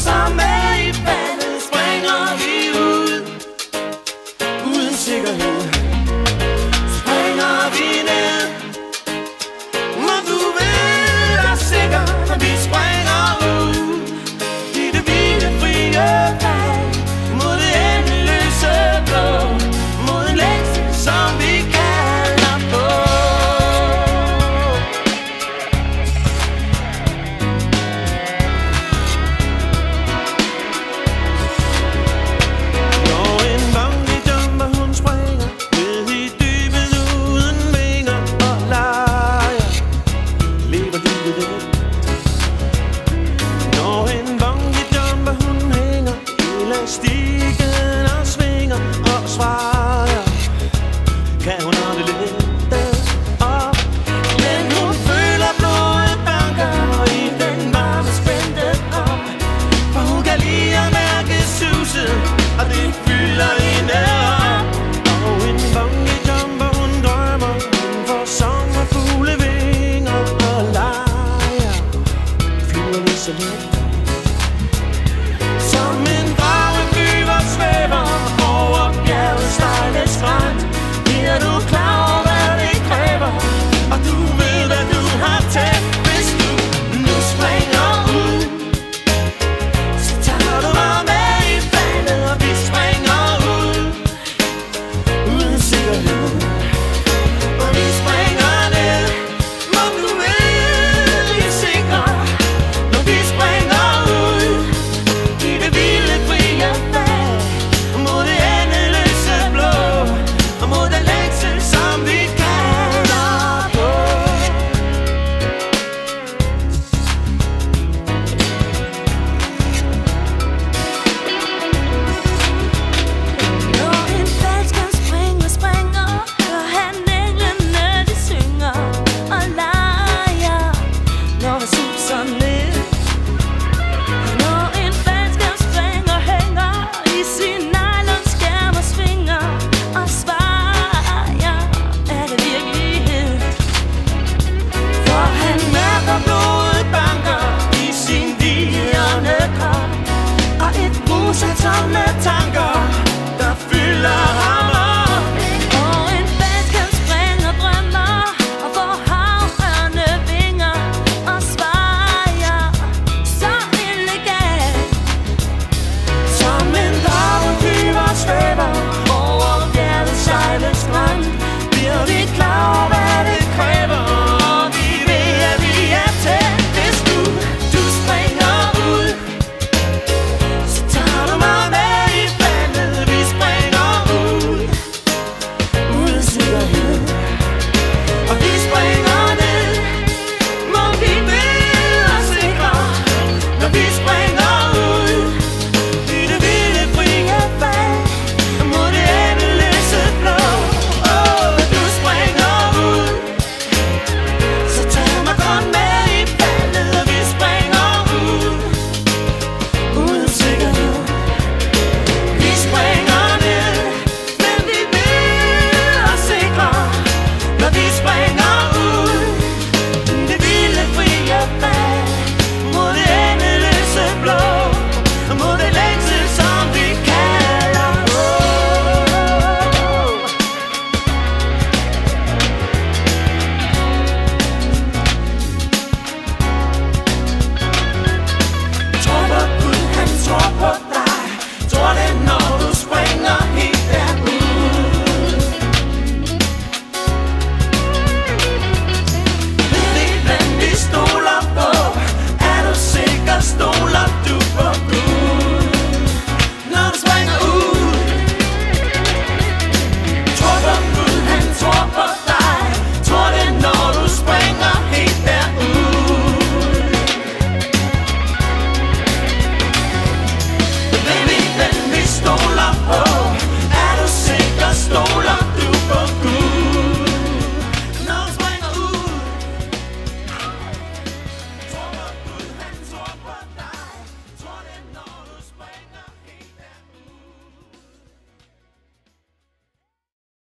Og så med i vandet springer vi ud. Uden sikkerhed. Thank you.